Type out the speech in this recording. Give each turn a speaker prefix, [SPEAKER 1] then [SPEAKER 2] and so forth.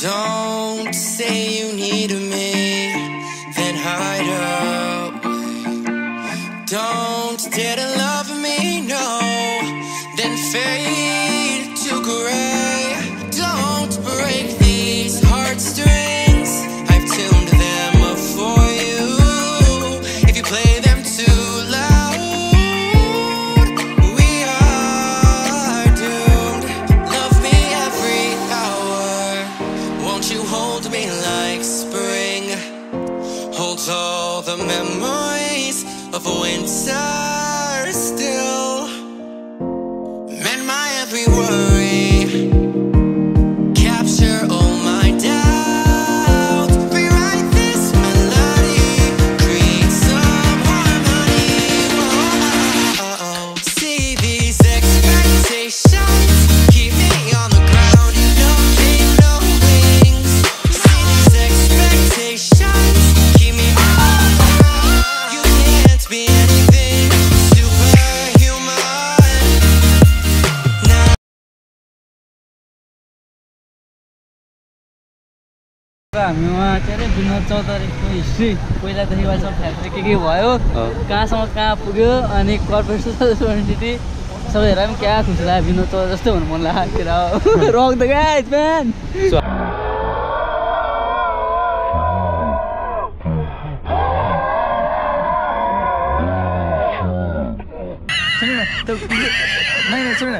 [SPEAKER 1] Don't say you need me, then hide away. Don't dare to love me, no. The memories of winter
[SPEAKER 2] हामीमा के अरे विनोद चौधरीको history. पहिलादेखि अहिलेसम्म factory के के भयो कहाँसम्म कहाँ पुग्यो अनि कर्पोरेट सोसाइटी सबै हेरेर पनि क्या खुसी लाग्यो? विनोद चौधरी जस्तो हुनु मन लाग्यो रक द गाइज म्यान सुन न।